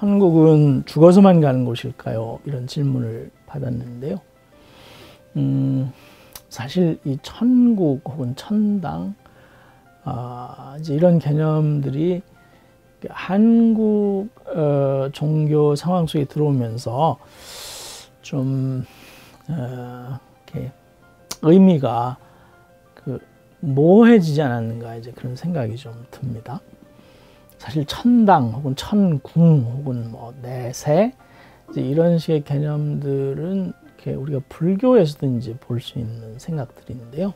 천국은 죽어서만 가는 곳일까요? 이런 질문을 받았는데요. 음, 사실 이 천국 혹은 천당, 아, 이제 이런 개념들이 한국 어, 종교 상황 속에 들어오면서 좀 어, 이렇게 의미가 그 모호해지지 않았는가 이제 그런 생각이 좀 듭니다. 사실 천당 혹은 천궁 혹은 뭐 내세 이런 식의 개념들은 이렇게 우리가 불교에서도 이제 볼 수 있는 생각들인데요.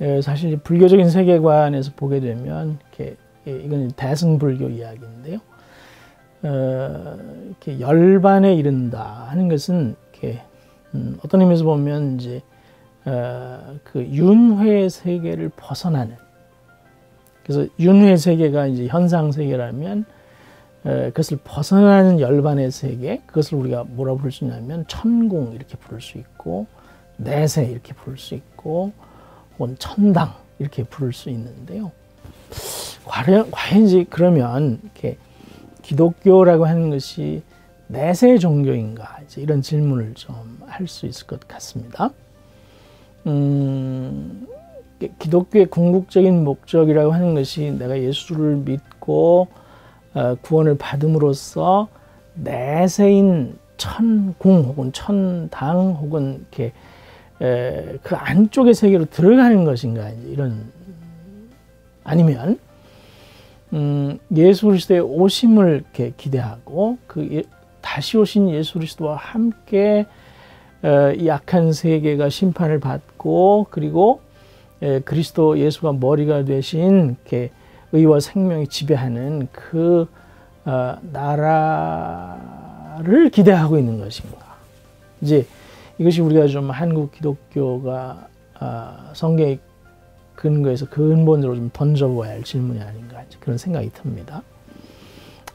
예, 사실 불교적인 세계관에서 보게 되면 이렇게 예, 이건 대승불교 이야기인데요. 어, 이렇게 열반에 이른다 하는 것은 이렇게 음, 어떤 의미에서 보면 이제 어, 그 윤회 세계를 벗어나는 그래서 윤회 세계가 이제 현상 세계라면 어, 그것을 벗어나는 열반의 세계 그것을 우리가 뭐라 부를 수 있냐면 천공 이렇게 부를 수 있고 내세 이렇게 부를 수 있고 혹은 천당 이렇게 부를 수 있는데요. 과연, 과연 이제 그러면 이렇게 기독교라고 하는 것이 내세 종교인가 이제 이런 질문을 좀 할 수 있을 것 같습니다. 음, 기독교의 궁극적인 목적이라고 하는 것이 내가 예수를 믿고 어, 구원을 받음으로써 내세인 천궁 혹은 천당 혹은 이렇게 에, 그 안쪽의 세계로 들어가는 것인가 이런 아니면 음, 예수 그리스도의 오심을 이렇게 기대하고 그 예, 다시 오신 예수 그리스도와 함께 어, 이 악한 세계가 심판을 받고 그리고 에, 그리스도 예수가 머리가 되신 이렇게 의와 생명이 지배하는 그 어, 나라를 기대하고 있는 것인가? 이제 이것이 우리가 좀 한국 기독교가 어, 성경의 근거에서 근본적으로 좀 던져보아야 할 질문이 아닌가 그런 생각이 듭니다.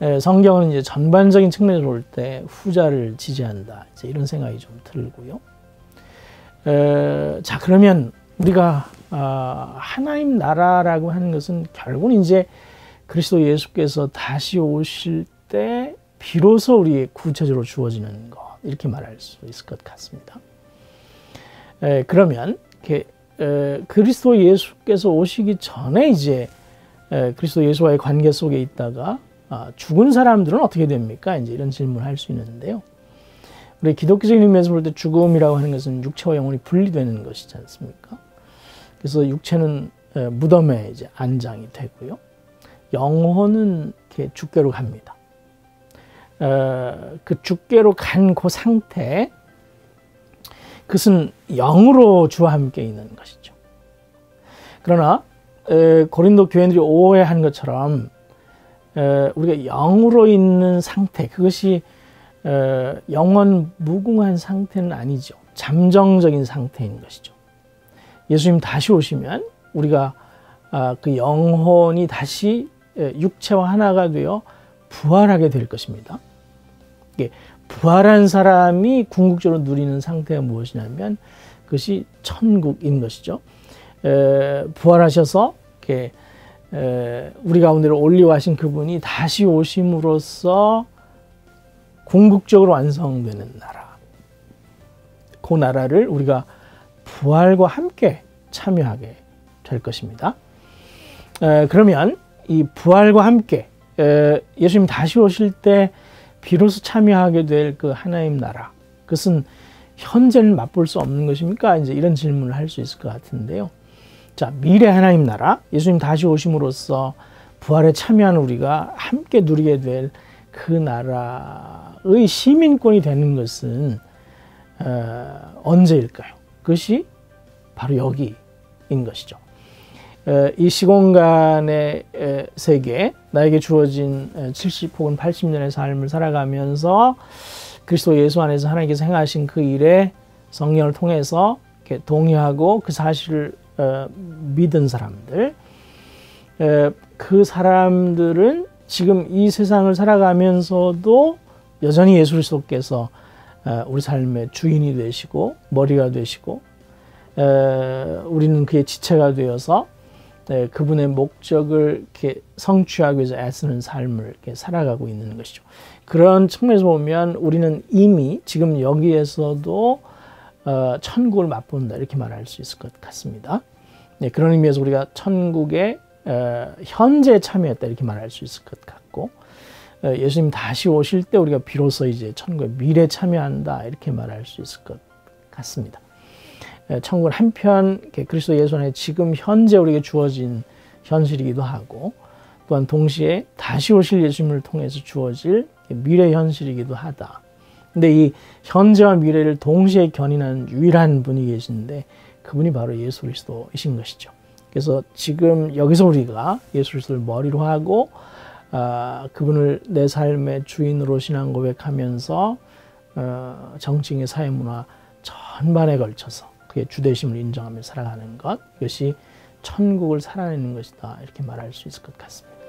에, 성경은 이제 전반적인 측면에서 볼 때 후자를 지지한다 이런 생각이 좀 들고요. 에, 자 그러면 우리가 어, 하나님 나라라고 하는 것은 결국은 이제 그리스도 예수께서 다시 오실 때 비로소 우리의 구체적으로 주어지는 것 이렇게 말할 수 있을 것 같습니다. 에, 그러면 그리스도 예수께서 오시기 전에 이제 에, 그리스도 예수와의 관계 속에 있다가 아, 죽은 사람들은 어떻게 됩니까? 이제 이런 질문을 할 수 있는데요. 우리 기독교적인 의미에서 볼 때 죽음이라고 하는 것은 육체와 영혼이 분리되는 것이지 않습니까? 그래서 육체는 무덤에 이제 안장이 되고요. 영혼은 이렇게 죽게로 갑니다. 어, 그 죽게로 간 그 상태, 그것은 영으로 주와 함께 있는 것이죠. 그러나 고린도 교인들이 오해한 것처럼 우리가 영으로 있는 상태, 그것이 영원 무궁한 상태는 아니죠. 잠정적인 상태인 것이죠. 예수님 다시 오시면 우리가 아, 그 영혼이 다시 육체와 하나가 되어 부활하게 될 것입니다. 부활한 사람이 궁극적으로 누리는 상태가 무엇이냐면 그것이 천국인 것이죠. 부활하셔서 우리 가운데로 올리와신 그분이 다시 오심으로써 궁극적으로 완성되는 나라. 그 나라를 우리가 부활과 함께 참여하게 될 것입니다. 에, 그러면 이 부활과 함께 에, 예수님 다시 오실 때 비로소 참여하게 될 그 하나님 나라 그것은 현재는 맛볼 수 없는 것입니까? 이제 이런 질문을 할 수 있을 것 같은데요. 자 미래 하나님 나라 예수님 다시 오심으로써 부활에 참여하는 우리가 함께 누리게 될 그 나라의 시민권이 되는 것은 어, 언제일까요? 그것이 바로 여기인 것이죠. 이 시공간의 세계, 나에게 주어진 70 혹은 80년의 삶을 살아가면서 그리스도 예수 안에서 하나님께서 행하신 그 일에 성령을 통해서 동의하고 그 사실을 어, 믿은 사람들, 그 사람들은 지금 이 세상을 살아가면서도 여전히 예수 그리스도께서 어, 우리 삶의 주인이 되시고 머리가 되시고 우리는 그의 지체가 되어서 네, 그분의 목적을 이렇게 성취하기 위해서 애쓰는 삶을 이렇게 살아가고 있는 것이죠. 그런 측면에서 보면 우리는 이미 지금 여기에서도 어, 천국을 맛본다 이렇게 말할 수 있을 것 같습니다. 네, 그런 의미에서 우리가 천국에 어, 현재 참여했다 이렇게 말할 수 있을 것 같고 어, 예수님 다시 오실 때 우리가 비로소 이제 천국에 미래 참여한다 이렇게 말할 수 있을 것 같습니다. 어, 천국은 한편 그리스도 예수 안에 지금 현재 우리에게 주어진 현실이기도 하고 또한 동시에 다시 오실 예수님을 통해서 주어질 미래 현실이기도 하다. 근데 이 현재와 미래를 동시에 견인하는 유일한 분이 계신데 그분이 바로 예수 그리스도이신 것이죠. 그래서 지금 여기서 우리가 예수 그리스도를 머리로 하고 아, 그분을 내 삶의 주인으로 신앙 고백하면서 어, 정치의 사회 문화 전반에 걸쳐서 그의 주대심을 인정하며 살아가는 것 이것이 천국을 살아내는 것이다 이렇게 말할 수 있을 것 같습니다.